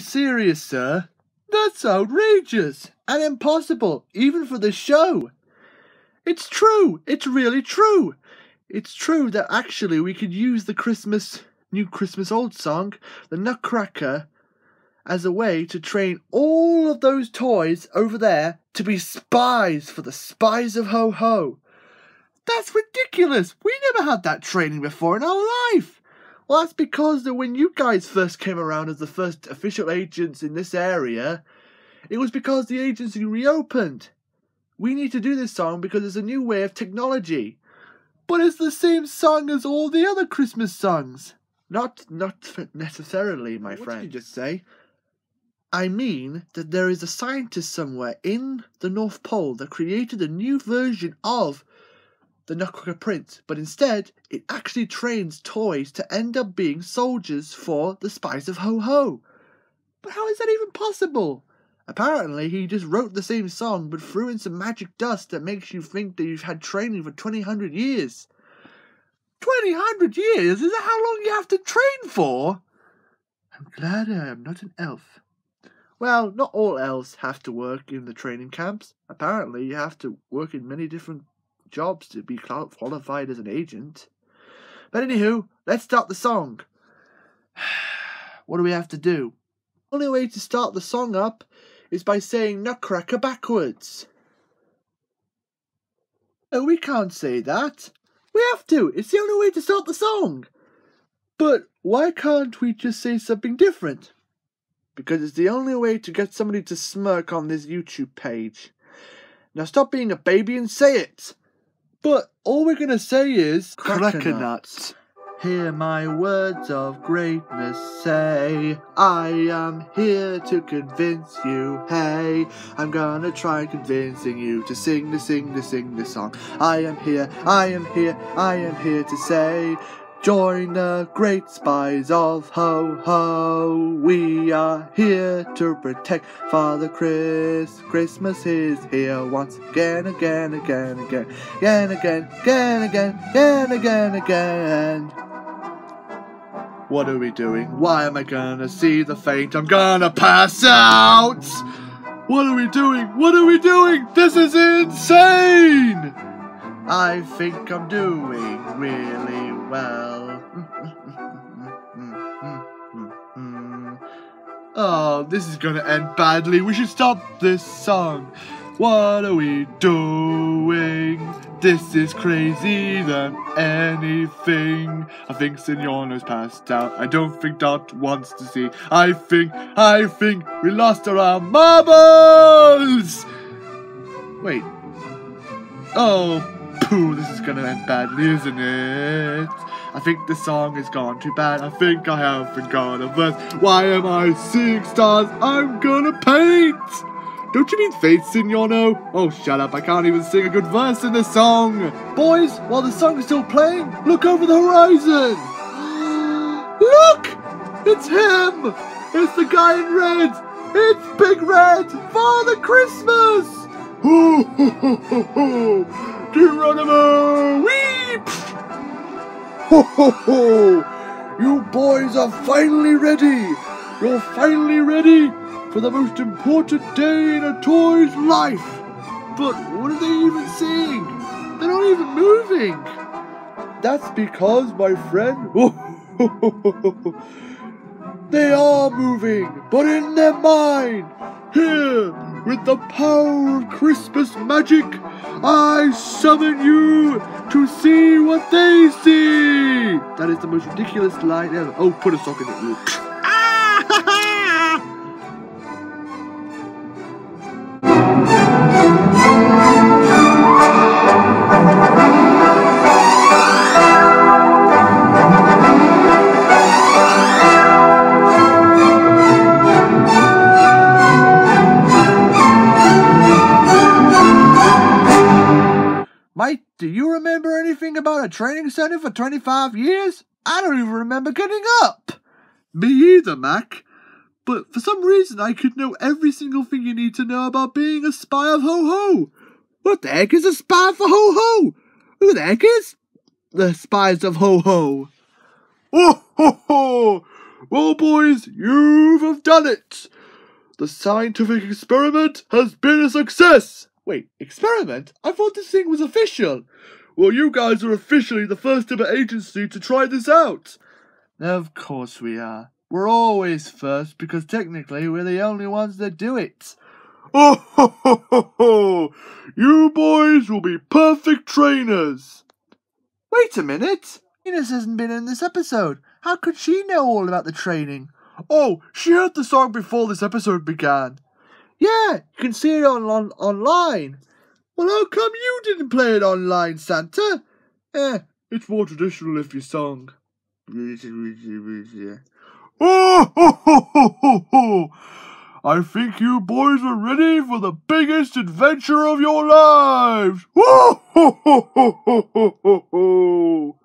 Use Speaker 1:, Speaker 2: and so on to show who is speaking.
Speaker 1: serious, sir? That's outrageous and impossible, even for the show. It's true. It's really true. It's true that actually we could use the Christmas, new Christmas old song, the Nutcracker, as a way to train all of those toys over there to be spies for the spies of Ho Ho. That's ridiculous. We never had that training before in our life. Well, that's because that when you guys first came around as the first official agents in this area, it was because the agency reopened. We need to do this song because it's a new way of technology. But it's the same song as all the other Christmas songs. Not not necessarily, my what friend. What did you just say? I mean that there is a scientist somewhere in the North Pole that created a new version of the Nutcracker Prince, but instead it actually trains toys to end up being soldiers for the Spies of Ho Ho. But how is that even possible? Apparently, he just wrote the same song but threw in some magic dust that makes you think that you've had training for 2000 years. 2000 years? Is that how long you have to train for? I'm glad I am not an elf. Well, not all elves have to work in the training camps. Apparently, you have to work in many different jobs to be qualified as an agent. But anywho, let's start the song. what do we have to do? The only way to start the song up is by saying Nutcracker backwards. Oh, we can't say that. We have to. It's the only way to start the song. But why can't we just say something different? Because it's the only way to get somebody to smirk on this YouTube page. Now stop being a baby and say it. But all we're going to say is cracker nuts. Hear my words of greatness say, I am here to convince you, hey, I'm gonna try convincing you to sing, to sing, to sing the song. I am here, I am here, I am here to say, Join the great spies of Ho Ho. We are here to protect Father Chris. Christmas is here once again, again, again, again, again, again, again, again, again, again, again. What are we doing? Why am I gonna see the faint? I'm gonna pass out! What are we doing? What are we doing? This is insane! I think I'm doing really well. oh, this is gonna end badly. We should stop this song. What are we doing? This is crazy than anything. I think Signoro's passed out. I don't think Dot wants to see. I think, I think we lost our marbles! Wait. Oh, pooh, this is gonna end badly, isn't it? I think the song has gone too bad. I think I have forgotten a verse. Why am I seeing stars? I'm gonna paint! Don't you mean faith, Signoro? Oh, shut up, I can't even sing a good verse in this song! Boys, while the song is still playing, look over the horizon! look! It's him! It's the guy in red! It's Big Red! Father Christmas! Ho ho ho ho ho! Geronimo! Weep! Ho ho ho! You boys are finally ready! You're finally ready for the most important day in a toy's life. But what are they even saying? They're not even moving. That's because, my friend, they are moving, but in their mind. Here, with the power of Christmas magic, I summon you to see what they see. That is the most ridiculous line ever. Oh, put a sock in it, a training center for 25 years? I don't even remember getting up. Me either, Mac. But for some reason, I could know every single thing you need to know about being a spy of Ho Ho. What the heck is a spy for Ho Ho? Who the heck is the spies of Ho Ho? Oh ho ho! Well, boys, you have done it! The scientific experiment has been a success! Wait, experiment? I thought this thing was official! Well, you guys are officially the first ever agency to try this out! Of course we are. We're always first because technically we're the only ones that do it. Oh ho ho ho ho! You boys will be perfect trainers! Wait a minute! Venus hasn't been in this episode. How could she know all about the training? Oh, she heard the song before this episode began. Yeah, you can see it on, on online. Well, how come you didn't play it online, Santa? Eh, it's more traditional if you sung. Oh, ho, ho, ho, ho, ho. I think you boys are ready for the biggest adventure of your lives. Whoa, ho, ho, ho, ho, ho, ho, ho.